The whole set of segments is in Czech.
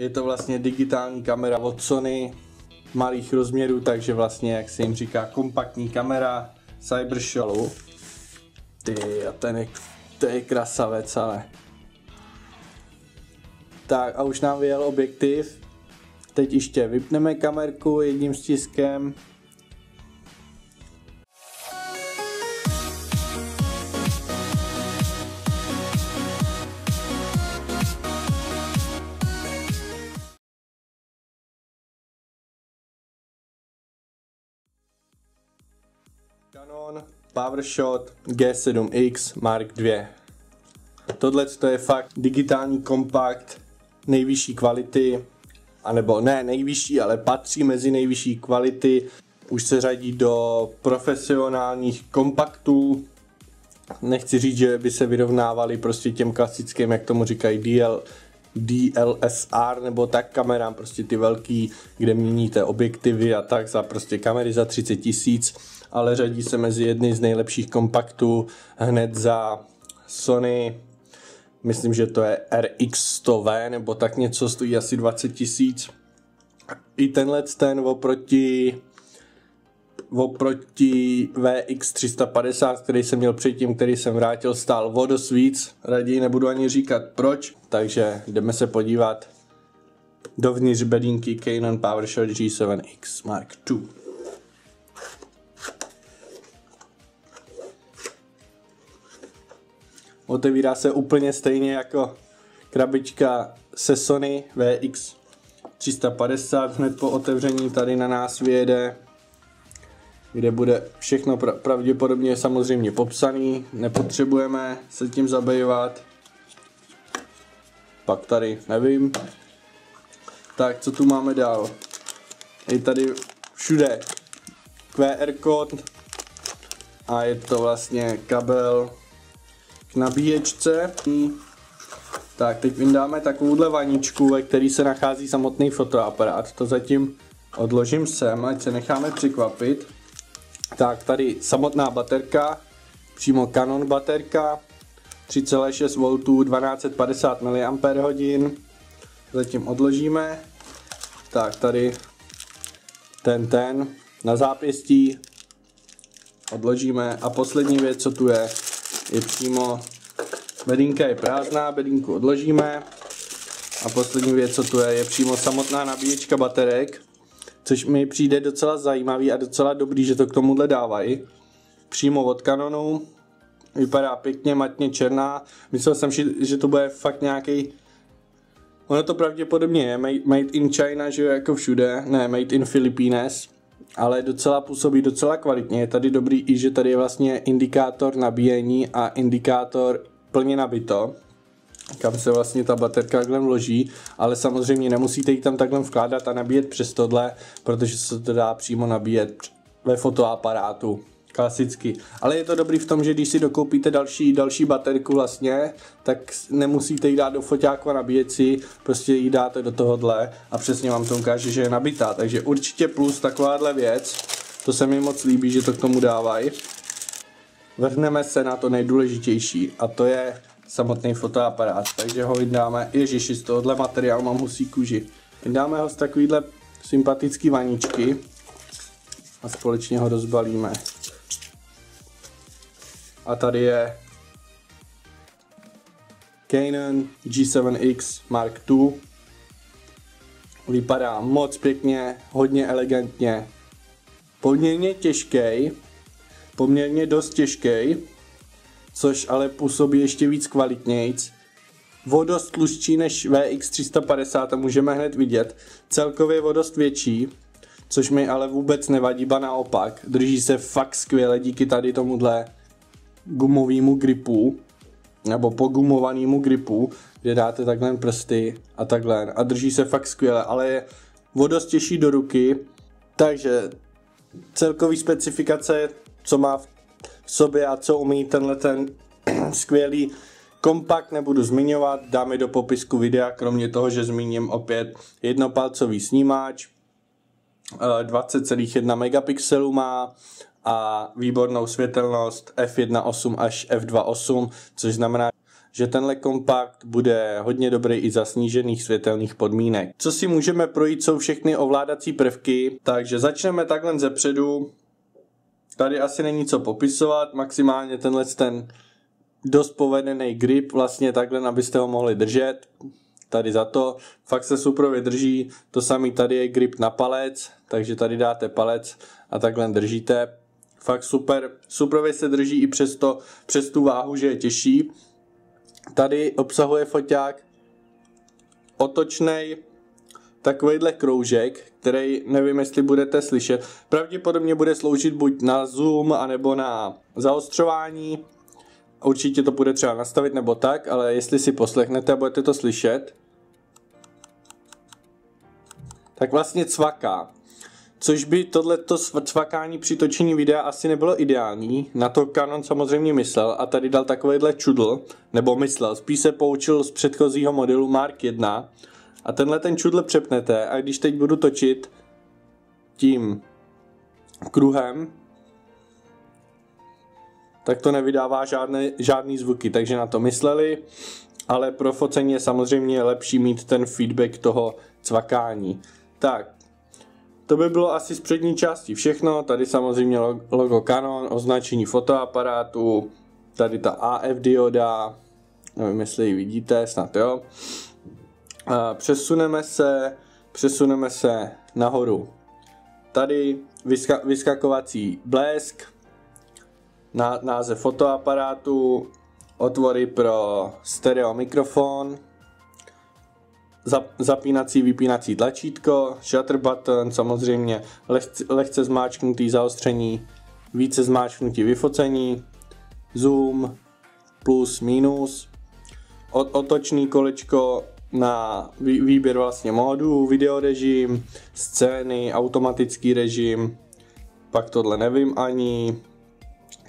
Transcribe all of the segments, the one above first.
Je to vlastně digitální kamera od Sony malých rozměrů, takže vlastně, jak se jim říká, kompaktní kamera Cybershellu. Ty, a ten je, to je krasavec, ale. Tak a už nám vyjel objektiv. Teď ještě vypneme kamerku jedním stiskem. Canon PowerShot G7X Mark II. Tohle to je fakt digitální kompakt nejvyšší kvality, anebo ne nejvyšší, ale patří mezi nejvyšší kvality. Už se řadí do profesionálních kompaktů. Nechci říct, že by se vyrovnávali prostě těm klasickým, jak tomu říkají DL, DLSR nebo tak kamerám, prostě ty velký, kde měníte objektivy a tak za prostě kamery za 30 tisíc ale řadí se mezi jedny z nejlepších kompaktů hned za Sony, myslím, že to je RX100V nebo tak něco, stojí asi 20 tisíc. I tenhle ten oproti oproti VX350, který jsem měl předtím, který jsem vrátil, stál vodos víc. Raději nebudu ani říkat proč, takže jdeme se podívat dovnitř bedínky Canon PowerShot G7X Mark II. Otevírá se úplně stejně jako krabička se Sony VX 350. Hned po otevření tady na nás vyjede, kde bude všechno pra- pravděpodobně samozřejmě popsaný. Nepotřebujeme se tím zabývat. Pak tady nevím. Tak, co tu máme dál? Je tady všude QR kód a je to vlastně kabel k nabíječce. Tak, teď vyndáme takovouhle vaničku, ve který se nachází samotný fotoaparát. To zatím odložím sem, ať se necháme překvapit. Tak, tady samotná baterka, přímo Canon baterka, 3,6 V, 1250 mAh. Zatím odložíme. Tak, tady ten ten na zápěstí odložíme. A poslední věc, co tu je, je přímo, bedínka je prázdná, bedínku odložíme a poslední věc, co tu je, je přímo samotná nabíječka baterek, což mi přijde docela zajímavý a docela dobrý, že to k tomuhle dávají. Přímo od Canonu, vypadá pěkně, matně černá, myslel jsem, že to bude fakt nějaký Ono to pravděpodobně je made in China, že jo, jako všude, ne, made in Philippines, ale docela působí docela kvalitně. Je tady dobrý i, že tady je vlastně indikátor nabíjení a indikátor plně nabito, kam se vlastně ta baterka takhle vloží, ale samozřejmě nemusíte ji tam takhle vkládat a nabíjet přes tohle, protože se to dá přímo nabíjet ve fotoaparátu klasicky. Ale je to dobrý v tom, že když si dokoupíte další, další baterku vlastně, tak nemusíte ji dát do foťáku a nabíjet si, prostě ji dáte do tohohle a přesně vám to ukáže, že je nabitá. Takže určitě plus takováhle věc, to se mi moc líbí, že to k tomu dávají. Vrhneme se na to nejdůležitější a to je samotný fotoaparát. Takže ho vydáme, ježiši, z tohohle materiálu mám husí kůži. Vydáme ho z takovýhle sympatický vaničky a společně ho rozbalíme. A tady je Canon G7X Mark II. Vypadá moc pěkně, hodně elegantně. Poměrně těžký, poměrně dost těžký, což ale působí ještě víc kvalitnějc. Vodost tlustší než VX350, to můžeme hned vidět. Celkově vodost větší, což mi ale vůbec nevadí, ba naopak. Drží se fakt skvěle díky tady tomuhle gumovému gripu, nebo pogumovanému gripu, kde dáte takhle prsty a takhle a drží se fakt skvěle, ale je vodost těžší do ruky, takže celkový specifikace, co má v sobě a co umí tenhle ten skvělý kompakt nebudu zmiňovat, dáme do popisku videa, kromě toho, že zmíním opět jednopalcový snímač, 20,1 megapixelů má, a výbornou světelnost f1.8 až f2.8, což znamená, že tenhle kompakt bude hodně dobrý i za snížených světelných podmínek. Co si můžeme projít, jsou všechny ovládací prvky, takže začneme takhle zepředu. Tady asi není co popisovat, maximálně tenhle ten dost povedený grip, vlastně takhle, abyste ho mohli držet tady za to. Fakt se super vydrží, to samý tady je grip na palec, takže tady dáte palec a takhle držíte. Fakt super, super se drží i přes, to, přes tu váhu, že je těžší. Tady obsahuje foťák otočnej takovýhle kroužek, který nevím, jestli budete slyšet. Pravděpodobně bude sloužit buď na zoom, anebo na zaostřování. Určitě to bude třeba nastavit nebo tak, ale jestli si poslechnete a budete to slyšet, tak vlastně cvaká. Což by tohleto cvakání při točení videa asi nebylo ideální, na to Canon samozřejmě myslel a tady dal takovýhle čudl, nebo myslel, spíš se poučil z předchozího modelu Mark 1 a tenhle ten čudl přepnete a když teď budu točit tím kruhem, tak to nevydává žádné, žádný zvuky, takže na to mysleli, ale pro focení je samozřejmě lepší mít ten feedback toho cvakání. Tak, to by bylo asi z přední části všechno. Tady samozřejmě logo Canon, označení fotoaparátu, tady ta AF dioda, nevím, jestli ji vidíte, snad jo. Přesuneme se, přesuneme se nahoru. Tady vyska, vyskakovací blesk, název fotoaparátu, otvory pro stereo mikrofon, zapínací, vypínací tlačítko, shutter button, samozřejmě lehce, lehce zmáčknutý zaostření, více zmáčknutí vyfocení, zoom, plus, minus, otočný kolečko na výběr vlastně módu, videorežim, scény, automatický režim, pak tohle nevím ani,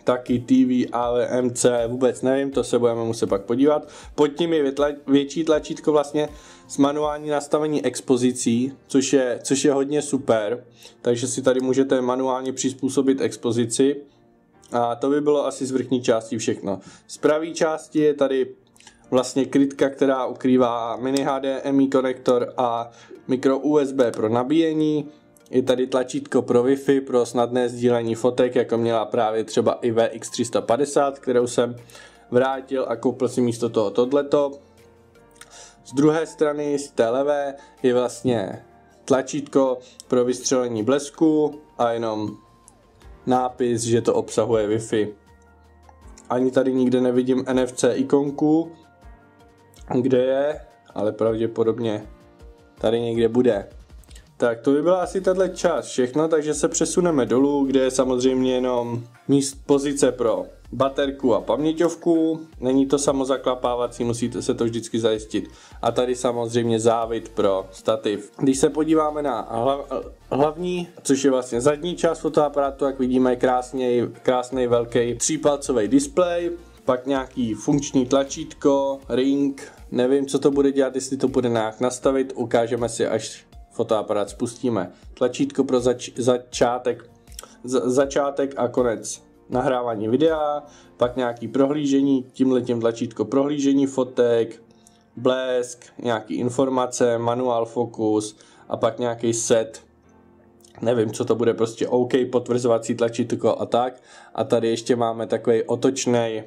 taky TV, ale MC, vůbec nevím, to se budeme muset pak podívat. Pod tím je větší tlačítko vlastně s manuální nastavení expozicí, což je, což je hodně super, takže si tady můžete manuálně přizpůsobit expozici. A to by bylo asi z vrchní části všechno. Z pravé části je tady vlastně krytka, která ukrývá mini HDMI konektor a mikro USB pro nabíjení. Je tady tlačítko pro Wi-Fi, pro snadné sdílení fotek, jako měla právě třeba i VX350, kterou jsem vrátil a koupil si místo toho tohleto. Z druhé strany, z té levé, je vlastně tlačítko pro vystřelení blesku a jenom nápis, že to obsahuje Wi-Fi. Ani tady nikde nevidím NFC ikonku, kde je, ale pravděpodobně tady někde bude. Tak to by byla asi tato část všechno, takže se přesuneme dolů, kde je samozřejmě jenom míst pozice pro baterku a paměťovku. Není to samozaklapávací, musíte se to vždycky zajistit. A tady samozřejmě závit pro stativ. Když se podíváme na hlavní, což je vlastně zadní část fotoaparátu, jak vidíme krásný, krásný velký třípalcový displej, pak nějaký funkční tlačítko, ring, nevím, co to bude dělat, jestli to bude nějak nastavit, ukážeme si, až fotoaparát spustíme. Tlačítko pro zač- začátek, za- začátek a konec nahrávání videa, pak nějaký prohlížení, tímhletím tlačítko prohlížení fotek, blesk, nějaký informace, manuál fokus a pak nějaký set, nevím, co to bude, prostě OK, potvrzovací tlačítko a tak. A tady ještě máme takový otočný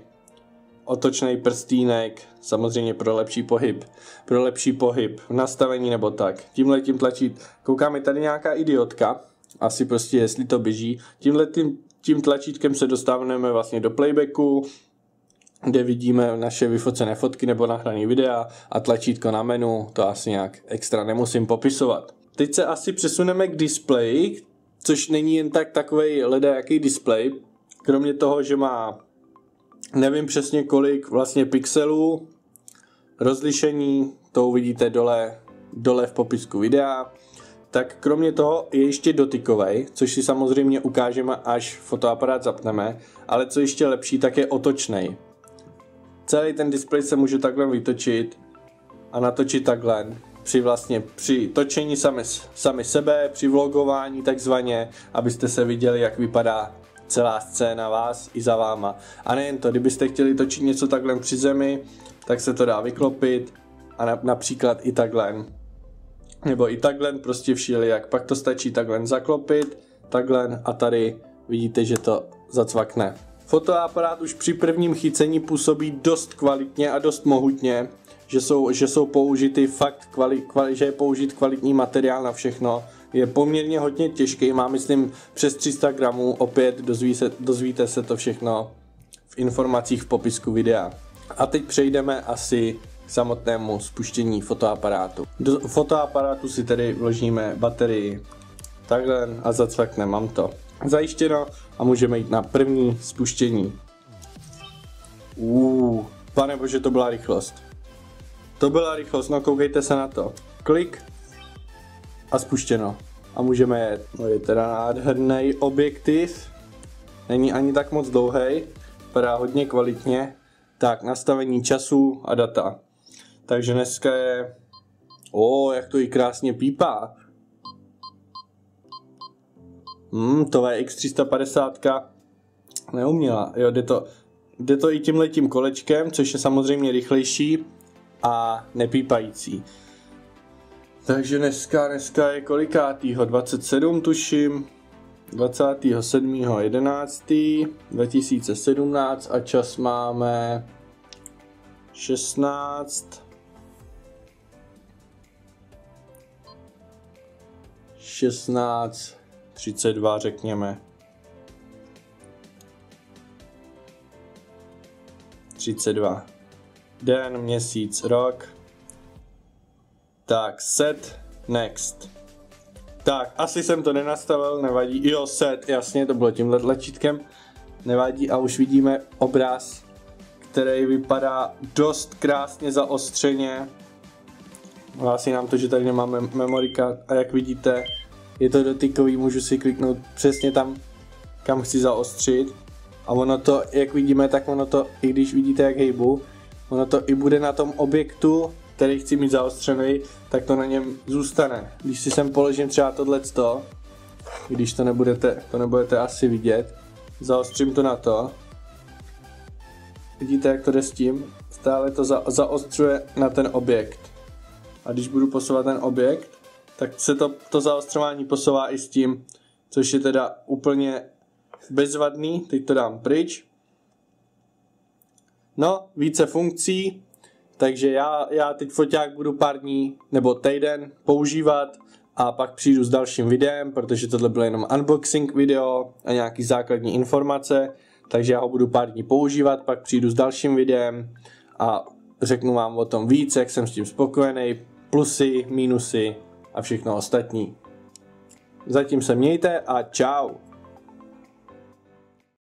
otočný prstínek, samozřejmě pro lepší pohyb, pro lepší pohyb, nastavení nebo tak. Tímhle tím tlačit, koukáme tady nějaká idiotka, asi prostě jestli to běží, tímhle tím, tím tlačítkem se dostáváme vlastně do playbacku, kde vidíme naše vyfocené fotky nebo nahrané videa a tlačítko na menu, to asi nějak extra nemusím popisovat. Teď se asi přesuneme k displeji, což není jen tak takový jaký display, kromě toho, že má nevím přesně kolik vlastně pixelů, rozlišení, to uvidíte dole, dole v popisku videa, tak kromě toho je ještě dotykový, což si samozřejmě ukážeme, až fotoaparát zapneme, ale co ještě lepší, tak je otočný. Celý ten displej se může takhle vytočit a natočit takhle při vlastně při točení sami, sami sebe, při vlogování takzvaně, abyste se viděli, jak vypadá celá scéna vás i za váma. A nejen to, kdybyste chtěli točit něco takhle při zemi, tak se to dá vyklopit a na, například i takhle. Nebo i takhle prostě všili, jak pak to stačí takhle zaklopit, takhle a tady vidíte, že to zacvakne. Fotoaparát už při prvním chycení působí dost kvalitně a dost mohutně, že jsou, že jsou použity fakt kvali, kvali, že je použit kvalitní materiál na všechno. Je poměrně hodně těžký, má myslím přes 300 gramů, opět dozví se, dozvíte se to všechno v informacích v popisku videa. A teď přejdeme asi k samotnému spuštění fotoaparátu. Do fotoaparátu si tedy vložíme baterii takhle a zacvakne, mám to zajištěno a můžeme jít na první spuštění. Uuu, pane bože, to byla rychlost. To byla rychlost, no koukejte se na to. Klik a spuštěno. A můžeme jet. No je teda nádherný objektiv. Není ani tak moc dlouhý, vypadá hodně kvalitně. Tak, nastavení času a data. Takže dneska je... O, jak to i krásně pípá. Hmm, to VX350 neuměla. Jo, jde to, jde to i tím letím kolečkem, což je samozřejmě rychlejší a nepípající. Takže dneska, dneska je kolikátýho? 27 tuším. 27.11. 2017 a čas máme 16 16 32 řekněme 32 den, měsíc, rok tak, set, next tak, asi jsem to nenastavil, nevadí. Jo, set, jasně, to bylo tímhle tlačítkem. Nevadí a už vidíme obraz, který vypadá dost krásně zaostřeně. Hlásí nám to, že tady nemáme memory card a jak vidíte, je to dotykový, můžu si kliknout přesně tam, kam chci zaostřit. A ono to, jak vidíme, tak ono to, i když vidíte, jak hejbu, ono to i bude na tom objektu, který chci mít zaostřený, tak to na něm zůstane. Když si sem položím třeba tohleto, když to nebudete, to nebudete asi vidět, zaostřím to na to. Vidíte, jak to jde s tím? Stále to za, zaostřuje na ten objekt. A když budu posouvat ten objekt, tak se to, to zaostřování posouvá i s tím, což je teda úplně bezvadný. Teď to dám pryč. No, více funkcí, takže já, já teď foťák budu pár dní nebo týden používat a pak přijdu s dalším videem, protože tohle bylo jenom unboxing video a nějaký základní informace, takže já ho budu pár dní používat, pak přijdu s dalším videem a řeknu vám o tom víc, jak jsem s tím spokojený, plusy, minusy a všechno ostatní. Zatím se mějte a čau.